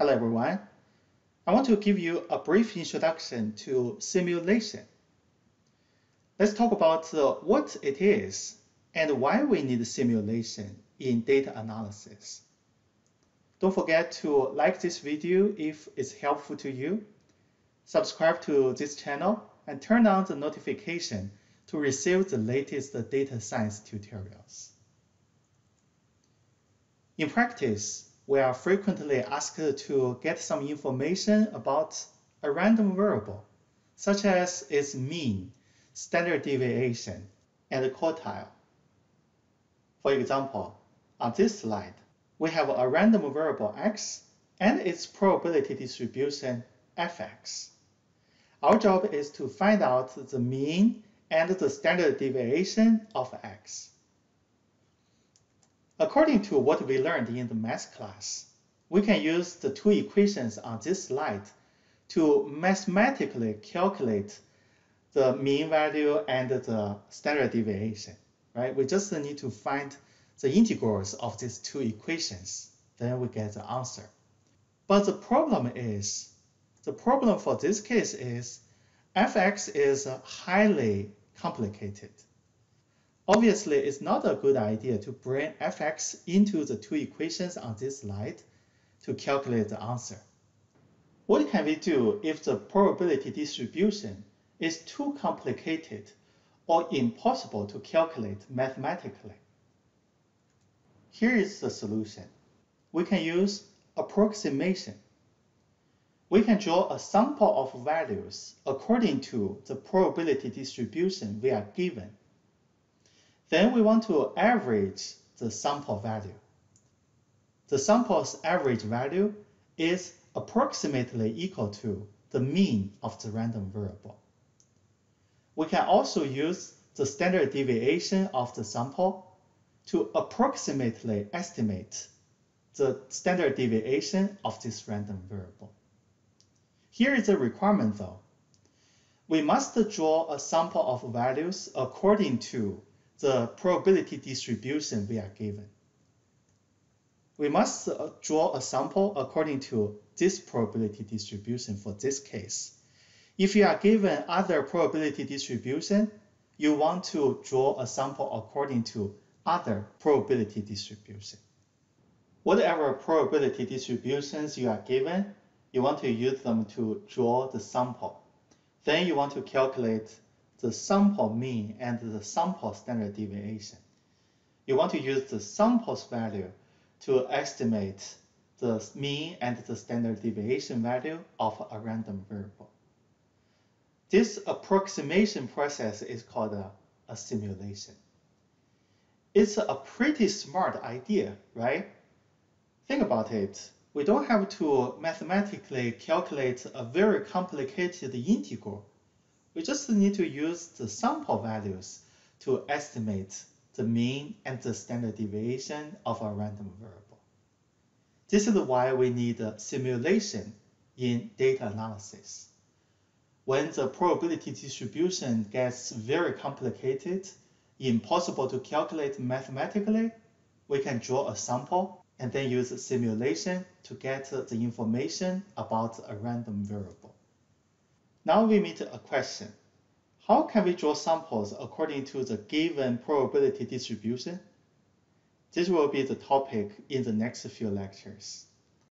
Hello everyone. I want to give you a brief introduction to simulation. Let's talk about uh, what it is and why we need simulation in data analysis. Don't forget to like this video if it's helpful to you, subscribe to this channel, and turn on the notification to receive the latest data science tutorials. In practice, we are frequently asked to get some information about a random variable, such as its mean, standard deviation, and quartile. For example, on this slide, we have a random variable x and its probability distribution fx. Our job is to find out the mean and the standard deviation of x. According to what we learned in the math class, we can use the two equations on this slide to mathematically calculate the mean value and the standard deviation, right? We just need to find the integrals of these two equations, then we get the answer. But the problem is, the problem for this case is fx is highly complicated. Obviously, it's not a good idea to bring fx into the two equations on this slide to calculate the answer. What can we do if the probability distribution is too complicated or impossible to calculate mathematically? Here is the solution. We can use approximation. We can draw a sample of values according to the probability distribution we are given then we want to average the sample value. The sample's average value is approximately equal to the mean of the random variable. We can also use the standard deviation of the sample to approximately estimate the standard deviation of this random variable. Here is a requirement though. We must draw a sample of values according to the probability distribution we are given. We must uh, draw a sample according to this probability distribution for this case. If you are given other probability distribution, you want to draw a sample according to other probability distribution. Whatever probability distributions you are given, you want to use them to draw the sample. Then you want to calculate the sample mean and the sample standard deviation. You want to use the sample's value to estimate the mean and the standard deviation value of a random variable. This approximation process is called a, a simulation. It's a pretty smart idea, right? Think about it. We don't have to mathematically calculate a very complicated integral we just need to use the sample values to estimate the mean and the standard deviation of a random variable. This is why we need a simulation in data analysis. When the probability distribution gets very complicated, impossible to calculate mathematically, we can draw a sample and then use a simulation to get the information about a random variable. Now we meet a question. How can we draw samples according to the given probability distribution? This will be the topic in the next few lectures.